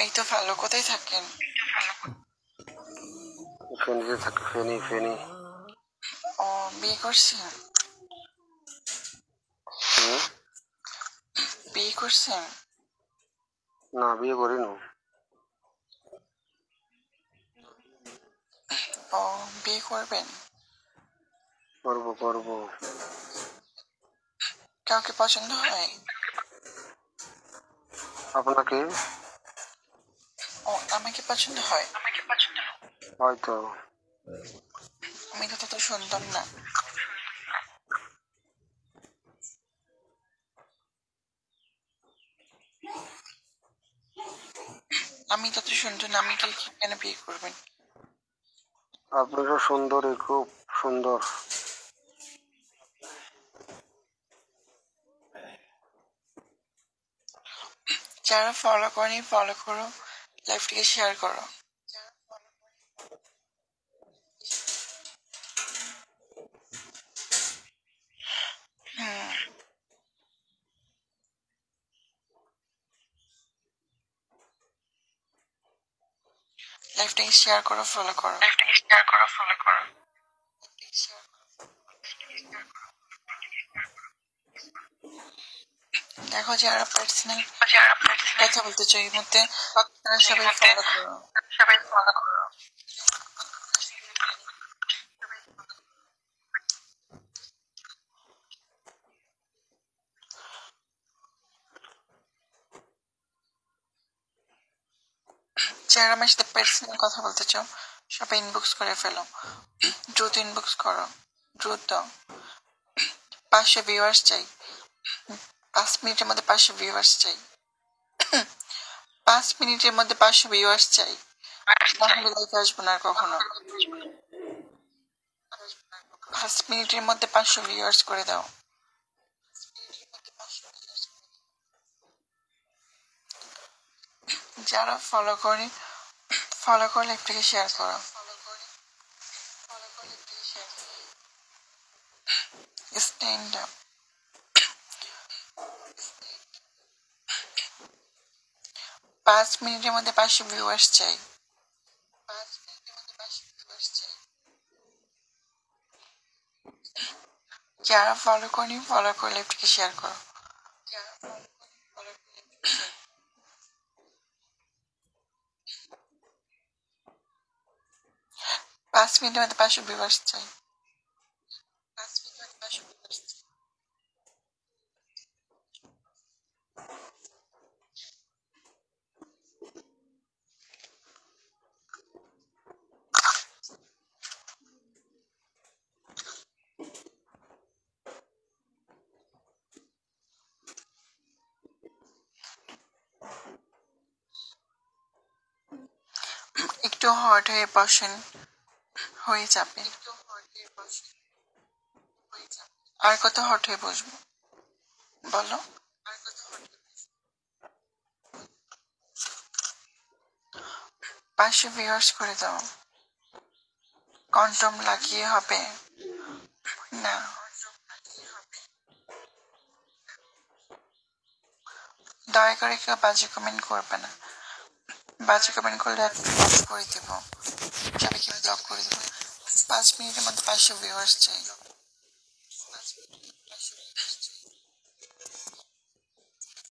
এই তো ভালো কোথায় থাকেন? ফেনীতে থাকি ফেনী ফেনী। ও বিয়ে করছেন? বিয়ে করছেন? না বিয়ে করিনি। ও বিয়ে করবেন? করব করব। কাউকে পছন্দ হয়? আপনাকে? ও আমাকে পছন্দ হয়। হয়তো। আমি তো তত সুন্দর না। আমি তত সুন্দর না আমি কি কেন বিয়ে করবেন? আপনি তো সুন্দরী খুব সুন্দর। যারা ফলো করেনি ফলো করো লাইফটিকে শেয়ার করো। হুম। লাইফটাকে শেয়ার করো ফলো করো লাইফটাকে শেয়ার করো ফলো করো। দেখো যারা পার্সোনাল কথা বলতে চাই মধ্যে তারা সবাই ফলো করো। সবাই ফলো করো। যারা আমার সাথে পার্সোনাল কথা বলতে চাও সবাই ইনবক্স করে ফেলো। দ্রুত ইনবক্স করো। দ্রুত। পাঁচশো ভিউয়ার্স চাই। পাঁচ মিনিটের মধ্যে পাঁচশো ভিউয়ার্স চাই। পাঁচ মিনিটের মধ্যে পাঁচশো ভিউয়ার্স চাই। নাহলে লাইফে আসব না কখনো। পাঁচ মিনিটের মধ্যে পাঁচশো ভিউয়ার্স করে দাও। যারা ফলো করে ফলো করে লাইফটাকে শেয়ার করো। স্ট্যান্ড আপ পাঁচ মিনিটের মধ্যে পাঁচশো ভিউয়ার্স চাই যারা ফলো করি ফলো করে। লাইফটাকে শেয়ার করো পাঁচ মিনিটের মধ্যে পাঁচশো ভিউয়ার্স চাই একটু হট হয়ে বসেন, হয়ে যাবে। আর কত হট হয়ে বসবো? বলো। পাঁচশো ভিউয়ার্স করে দাও। কন্ডম লাগিয়ে হবে? না। দয়া করে কেউ বাজে কমেন্ট করবে না। বাজে কমেন্ট করলে ব্লক করে দেবো। সবাইকে ব্লক করে দেবো? পাঁচ মিনিটের মধ্যে পাঁচশো ভিউয়ার্স চাই